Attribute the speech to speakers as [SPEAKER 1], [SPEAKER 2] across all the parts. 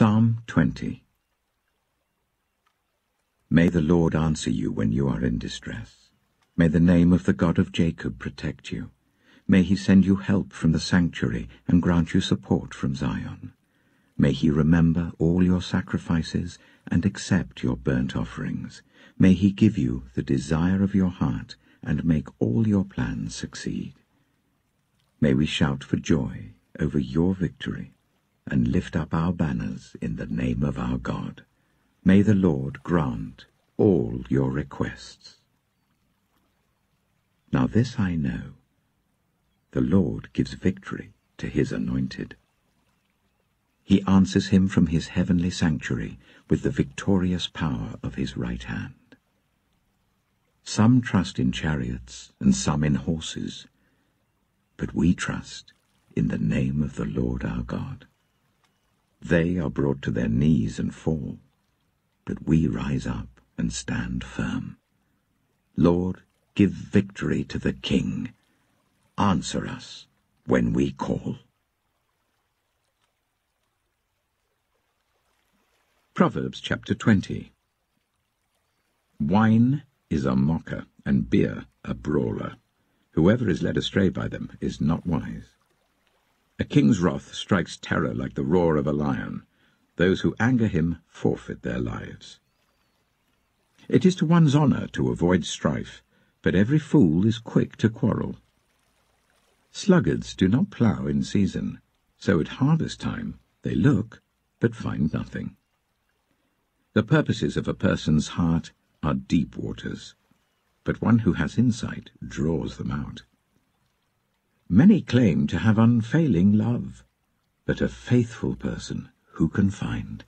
[SPEAKER 1] Psalm 20 May the Lord answer you when you are in distress. May the name of the God of Jacob protect you. May he send you help from the sanctuary and grant you support from Zion. May he remember all your sacrifices and accept your burnt offerings. May he give you the desire of your heart and make all your plans succeed. May we shout for joy over your victory and lift up our banners in the name of our God. May the Lord grant all your requests. Now this I know, the Lord gives victory to his anointed. He answers him from his heavenly sanctuary with the victorious power of his right hand. Some trust in chariots and some in horses, but we trust in the name of the Lord our God. They are brought to their knees and fall, but we rise up and stand firm. Lord, give victory to the King. Answer us when we call. Proverbs chapter 20 Wine is a mocker, and beer a brawler. Whoever is led astray by them is not wise. A king's wrath strikes terror like the roar of a lion. Those who anger him forfeit their lives. It is to one's honour to avoid strife, but every fool is quick to quarrel. Sluggards do not plough in season, so at harvest time they look, but find nothing. The purposes of a person's heart are deep waters, but one who has insight draws them out. Many claim to have unfailing love, but a faithful person who can find?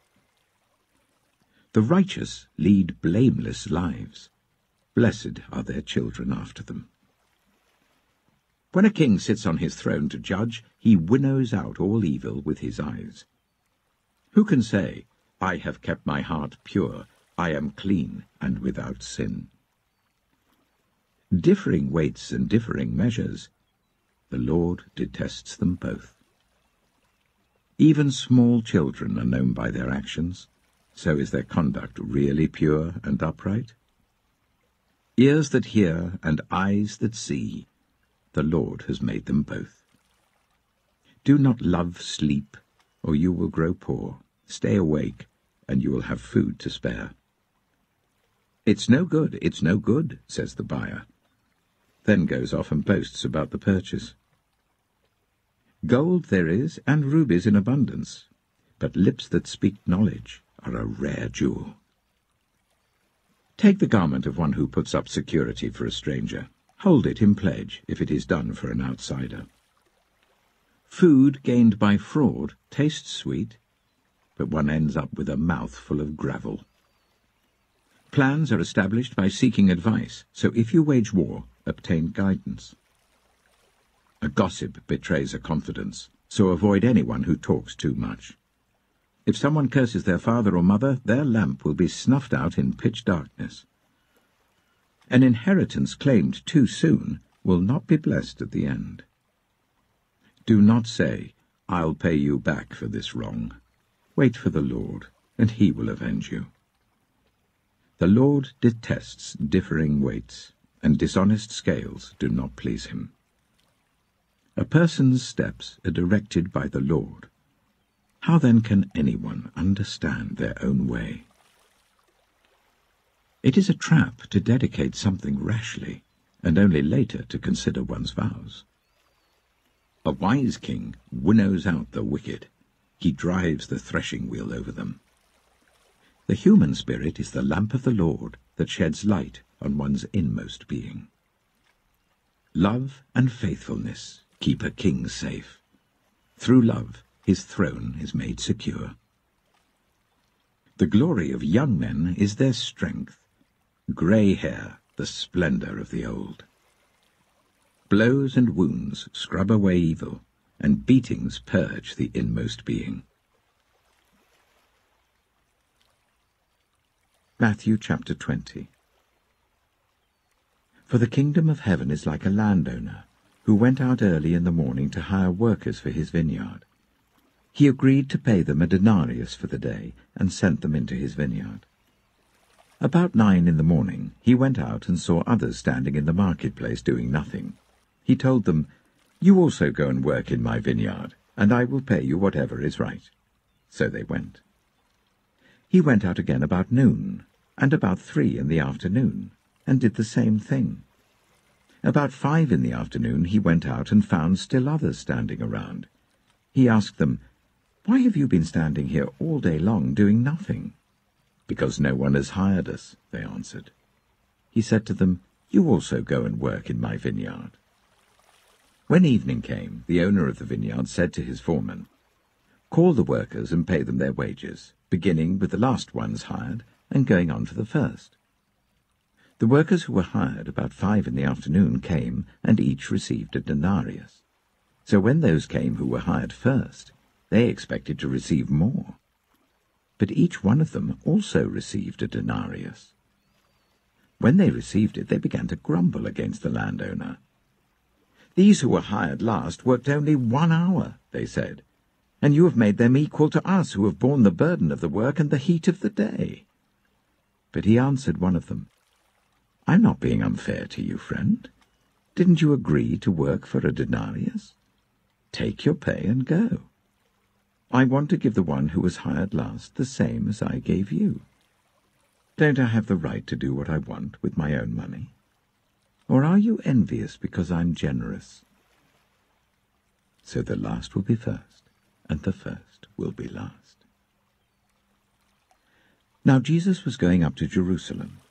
[SPEAKER 1] The righteous lead blameless lives. Blessed are their children after them. When a king sits on his throne to judge, he winnows out all evil with his eyes. Who can say, I have kept my heart pure, I am clean and without sin? Differing weights and differing measures, the Lord detests them both. Even small children are known by their actions. So is their conduct really pure and upright? Ears that hear and eyes that see, the Lord has made them both. Do not love sleep, or you will grow poor. Stay awake, and you will have food to spare. It's no good, it's no good, says the buyer. Then goes off and boasts about the purchase. Gold there is, and rubies in abundance, but lips that speak knowledge are a rare jewel. Take the garment of one who puts up security for a stranger. Hold it in pledge if it is done for an outsider. Food gained by fraud tastes sweet, but one ends up with a mouth full of gravel. Plans are established by seeking advice, so if you wage war, obtain guidance. A gossip betrays a confidence, so avoid anyone who talks too much. If someone curses their father or mother, their lamp will be snuffed out in pitch darkness. An inheritance claimed too soon will not be blessed at the end. Do not say, I'll pay you back for this wrong. Wait for the Lord, and he will avenge you. The Lord detests differing weights, and dishonest scales do not please him. A person's steps are directed by the Lord. How then can anyone understand their own way? It is a trap to dedicate something rashly, and only later to consider one's vows. A wise king winnows out the wicked. He drives the threshing wheel over them. The human spirit is the lamp of the Lord that sheds light on one's inmost being. Love and faithfulness keep a king safe. Through love, his throne is made secure. The glory of young men is their strength, grey hair the splendour of the old. Blows and wounds scrub away evil, and beatings purge the inmost being. Matthew chapter 20 For the kingdom of heaven is like a landowner who went out early in the morning to hire workers for his vineyard. He agreed to pay them a denarius for the day and sent them into his vineyard. About nine in the morning he went out and saw others standing in the marketplace doing nothing. He told them, You also go and work in my vineyard, and I will pay you whatever is right. So they went. He went out again about noon, and about three in the afternoon, and did the same thing. About five in the afternoon he went out and found still others standing around. He asked them, why have you been standing here all day long doing nothing? Because no one has hired us, they answered. He said to them, You also go and work in my vineyard. When evening came, the owner of the vineyard said to his foreman, Call the workers and pay them their wages, beginning with the last ones hired and going on to the first. The workers who were hired about five in the afternoon came, and each received a denarius. So when those came who were hired first, they expected to receive more. But each one of them also received a denarius. When they received it, they began to grumble against the landowner. These who were hired last worked only one hour, they said, and you have made them equal to us who have borne the burden of the work and the heat of the day. But he answered one of them, I'm not being unfair to you, friend. Didn't you agree to work for a denarius? Take your pay and go. I want to give the one who was hired last the same as I gave you. Don't I have the right to do what I want with my own money? Or are you envious because I'm generous? So the last will be first, and the first will be last. Now Jesus was going up to Jerusalem.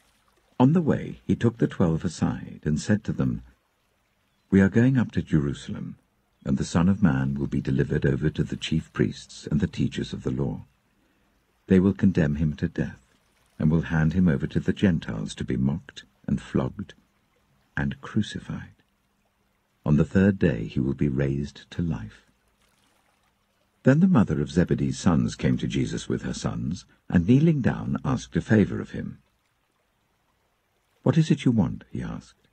[SPEAKER 1] On the way he took the twelve aside and said to them, We are going up to Jerusalem, and the Son of Man will be delivered over to the chief priests and the teachers of the law. They will condemn him to death, and will hand him over to the Gentiles to be mocked and flogged and crucified. On the third day he will be raised to life. Then the mother of Zebedee's sons came to Jesus with her sons, and kneeling down asked a favour of him. What is it you want? he asked.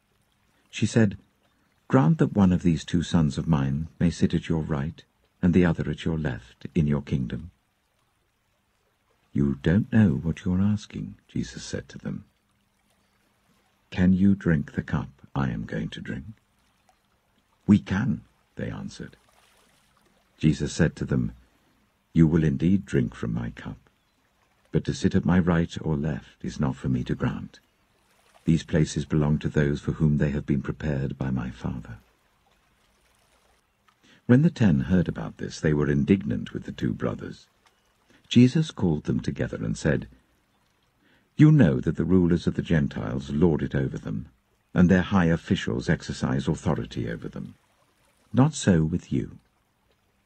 [SPEAKER 1] She said, Grant that one of these two sons of mine may sit at your right and the other at your left in your kingdom. You don't know what you're asking, Jesus said to them. Can you drink the cup I am going to drink? We can, they answered. Jesus said to them, You will indeed drink from my cup, but to sit at my right or left is not for me to grant. These places belong to those for whom they have been prepared by my Father. When the ten heard about this, they were indignant with the two brothers. Jesus called them together and said, You know that the rulers of the Gentiles lord it over them, and their high officials exercise authority over them. Not so with you.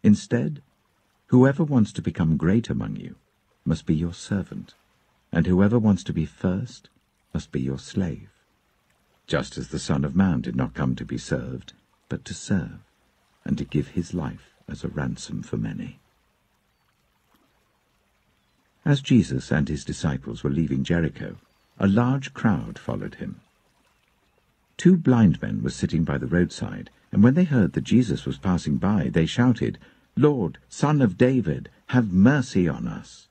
[SPEAKER 1] Instead, whoever wants to become great among you must be your servant, and whoever wants to be first must be your slave, just as the Son of Man did not come to be served, but to serve, and to give his life as a ransom for many. As Jesus and his disciples were leaving Jericho, a large crowd followed him. Two blind men were sitting by the roadside, and when they heard that Jesus was passing by, they shouted, Lord, Son of David, have mercy on us.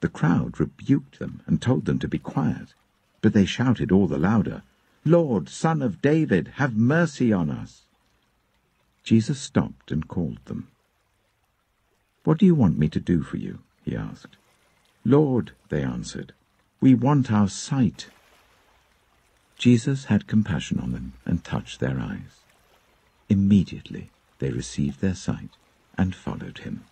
[SPEAKER 1] The crowd rebuked them and told them to be quiet, but they shouted all the louder, Lord, Son of David, have mercy on us. Jesus stopped and called them. What do you want me to do for you? he asked. Lord, they answered, we want our sight. Jesus had compassion on them and touched their eyes. Immediately they received their sight and followed him.